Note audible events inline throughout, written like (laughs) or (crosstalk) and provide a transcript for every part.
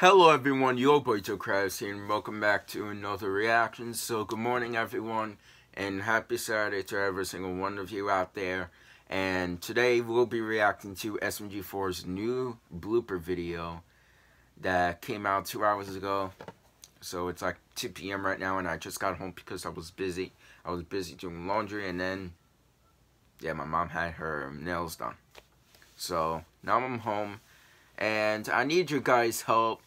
Hello everyone, your boy Joe Krabs here and welcome back to another reaction. So good morning everyone and happy Saturday to every single one of you out there. And today we'll be reacting to SMG4's new blooper video that came out two hours ago. So it's like 2 p.m. right now and I just got home because I was busy. I was busy doing laundry and then, yeah, my mom had her nails done. So now I'm home and I need your guys' help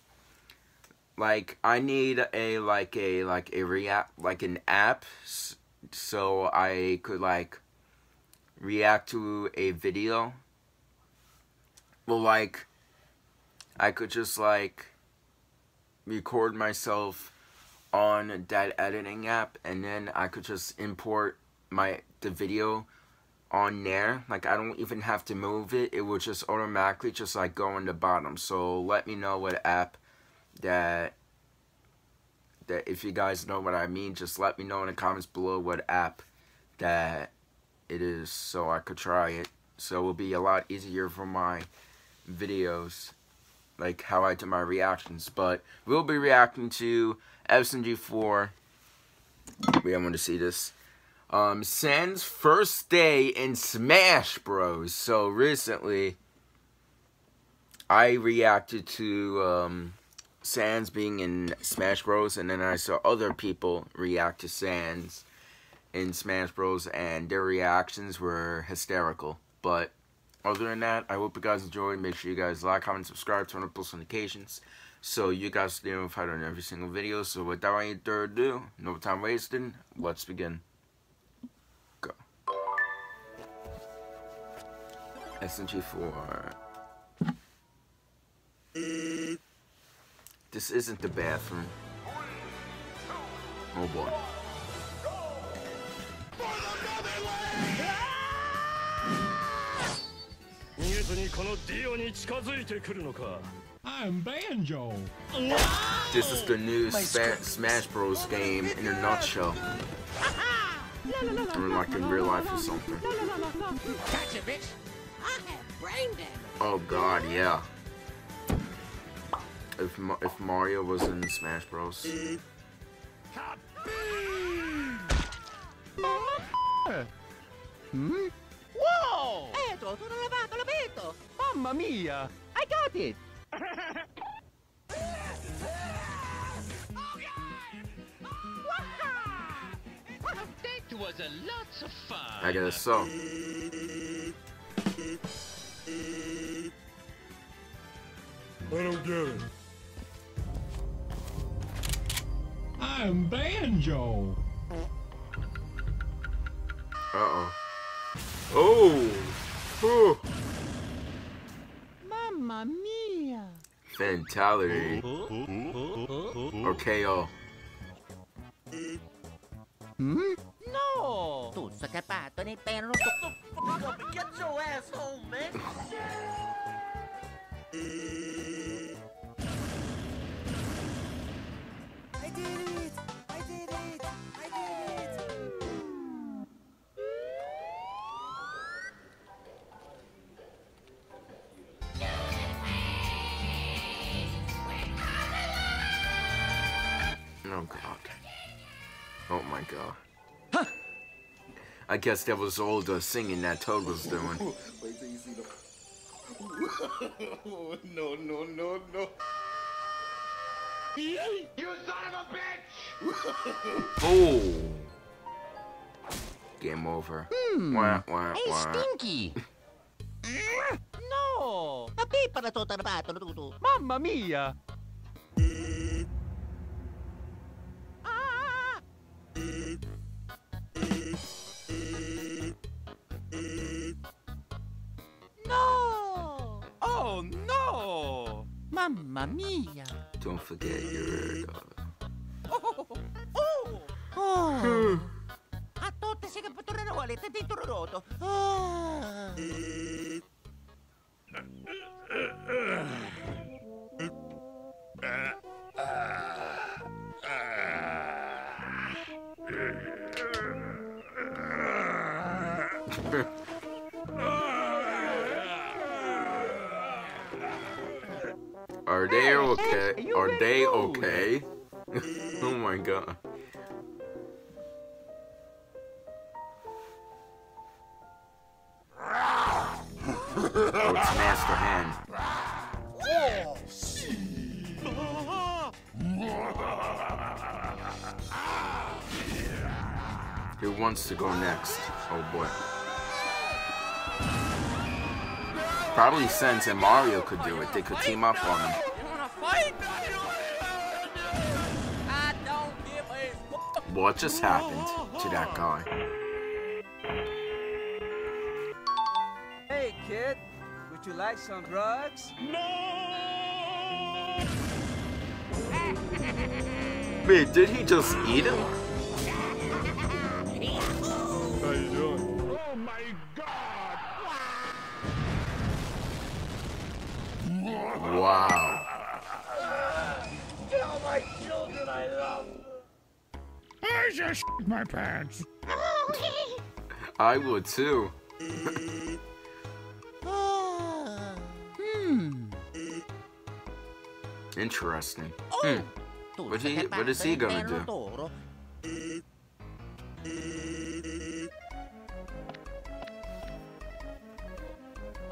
like I need a like a like a react like an app so I could like react to a video. Well, like I could just like record myself on that editing app and then I could just import my the video on there. Like I don't even have to move it. It will just automatically just like go on the bottom. So let me know what app that that if you guys know what I mean, just let me know in the comments below what app that it is so I could try it. So it will be a lot easier for my videos, like how I do my reactions. But we'll be reacting to SMG4. We want to see this. Um, Sans first day in Smash Bros. So recently, I reacted to um, Sans being in Smash Bros. And then I saw other people react to Sans in Smash Bros. And their reactions were hysterical. But other than that, I hope you guys enjoyed. Make sure you guys like, comment, subscribe, turn on post notifications. So you guys stay notified on every single video. So without any further ado, no time wasted, let's begin. Go. SMG4. This isn't the bathroom. Oh boy. I'm Banjo. This is the new Smash Bros. game in a nutshell. or like in real life or something. Oh god, yeah if if Mario was in Smash Bros. Hmm? Whoa! Eto, sono lavato, l'ho Mamma mia! I got it! That was a lot of fun. I guess so. I don't get it. I'm Banjo. Uh-oh. Oh! oh! Mamma mia! Fatality. Or KO. Hmm? No! Tu sa capato nei perro. Get your ass home, man! Oh god. Oh my god. Huh. I guess that was all the singing that Toad was doing. (laughs) no, no, no, no. You son of a bitch! (laughs) oh! Game over. Hmm. Wah, wah, hey, wah. Stinky! (laughs) no! Tapi para to tarbato tutu. Mamma mia! Mamma mia! Don't forget your... Uh... Oh! Oh! oh. A tutte si capturano volete di turroto. Ah. Are they okay? (laughs) oh my god. Oh, it's Master Hand. Who wants to go next? Oh boy. Probably Sans and Mario could do it. They could team up on him. What just happened to that guy? Hey, kid. Would you like some drugs? No! Wait, did he just eat him? How you doing? Oh my god! Wow. Tell my children I love I just shit my pants. (laughs) I would too. (laughs) Hmm. Interesting. Oh. Hmm. What he- what is he gonna do?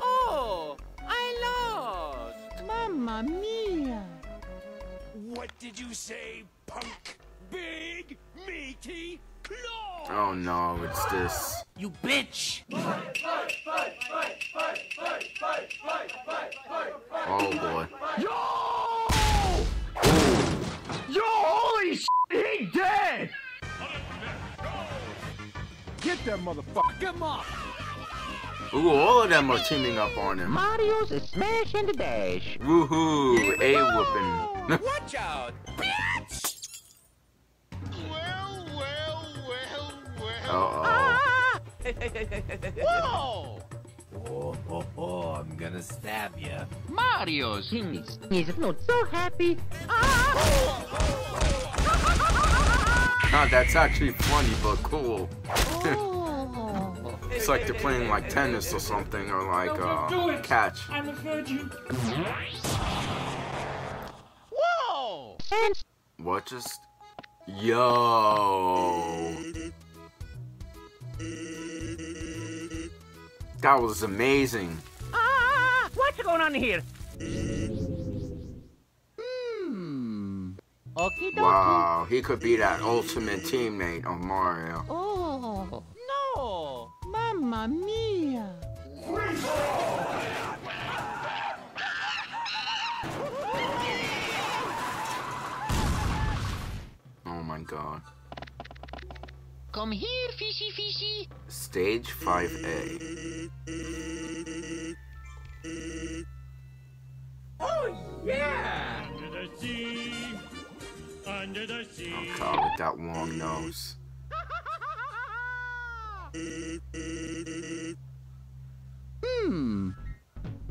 Oh, I lost. Mamma mia! What did you say, punk? Big, meaty claw! Oh no, it's this. You bitch. Oh boy. Yo, Yo, holy shit, he dead! Get that motherfucker! Get him off! Ooh, all of them are teaming up on him. Mario's smash and dash. Woohoo! A whooping. Watch out. Well. Uh Ah! Whoa. Oh, oh, oh, I'm gonna stab you. Mario's he's, he's not so happy. oh. Ah, (laughs) that's actually funny, but cool. Oh. (laughs) It's like they're playing like tennis or something, or like uh, catch. Whoa. And What just? Yo. That was amazing. ah, what's going on here? Hmm. Okie dokie. Wow, he could be that ultimate teammate of Mario. Oh, No. mamma mia! Oh my god. Come here, fishy fishy. Stage 5A. Under the sea, under the sea. Oh god, with that long nose. Hmm.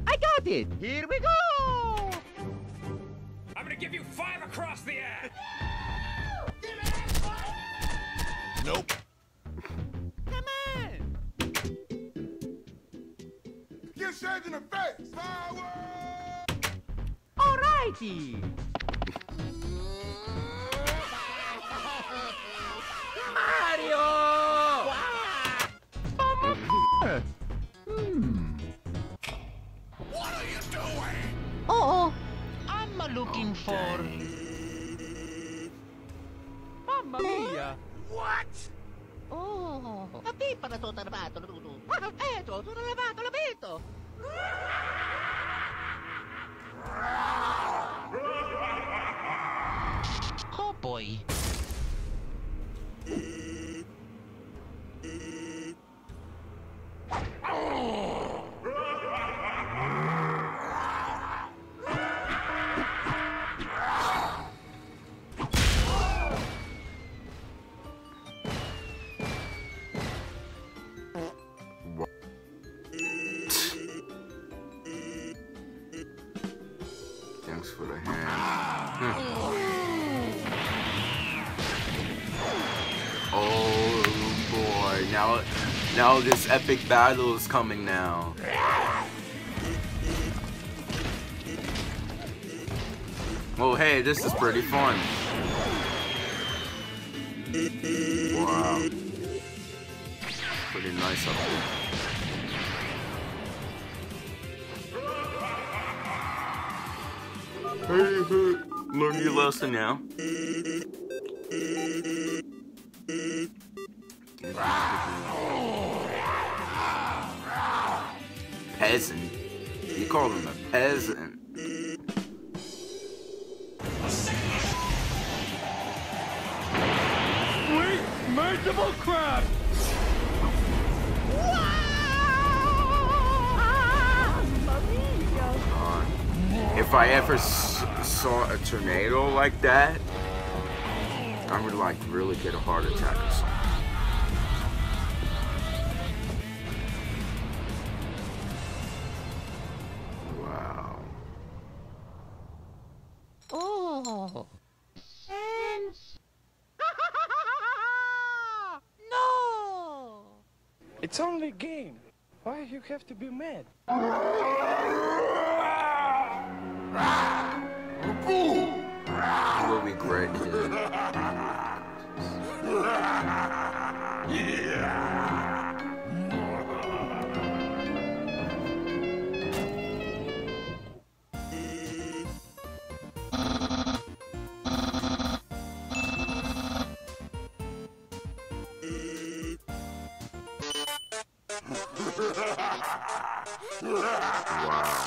I got it. Here we go. I'm gonna give you five across the ass. Get Sage in the face. Power! Alrighty. Mario. Hmm. What are you doing? Oh, I'm looking for. Dang. Mamma mia. What? oh. La pipa na to lavato, Ludo. Eto, tutto lavato, l'abito. Oh boy. Now this epic battle is coming now. Well, hey, this is pretty fun. Wow. Pretty nice up here. Hey, hey, learn your lesson now. Peasant? You call him a peasant? Sweet, merciful crab! If I ever s- saw a tornado like that, I would like really get a heart attack or something. It's only a game. Why you have to be mad? It will. Wow.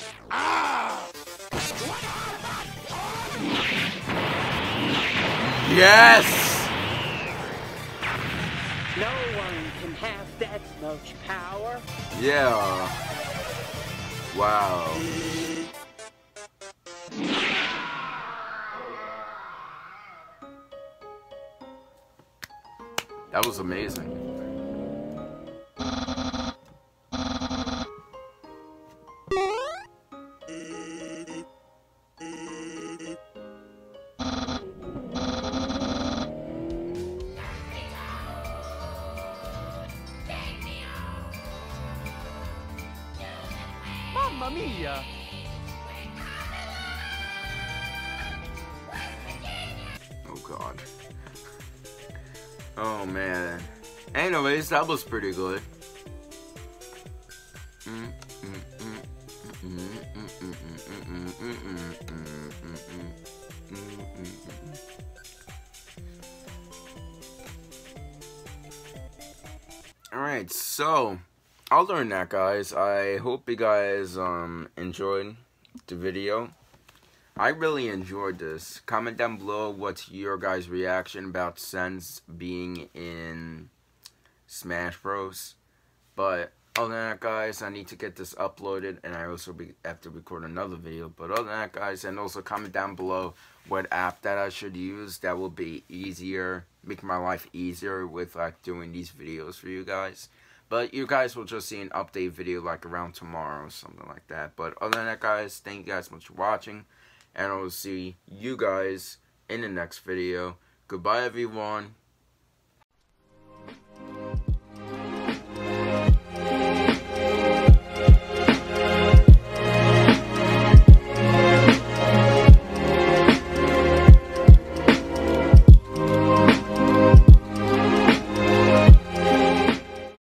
Yes! No one can have that much power. Yeah. Wow. That was amazing. Oh man. Anyways, that was pretty good. Alright, so I'll learn that guys. I hope you guys um enjoyed the video. I really enjoyed this. Comment down below what's your guys' reaction about Sans being in Smash Bros. But other than that, guys, I need to get this uploaded, and I also be, have to record another video. But other than that, guys, and also comment down below what app that I should use that will be easier, make my life easier with like doing these videos for you guys. But you guys will just see an update video like around tomorrow or something like that. But other than that, guys, thank you guys so much for watching and I will see you guys in the next video. Goodbye, everyone.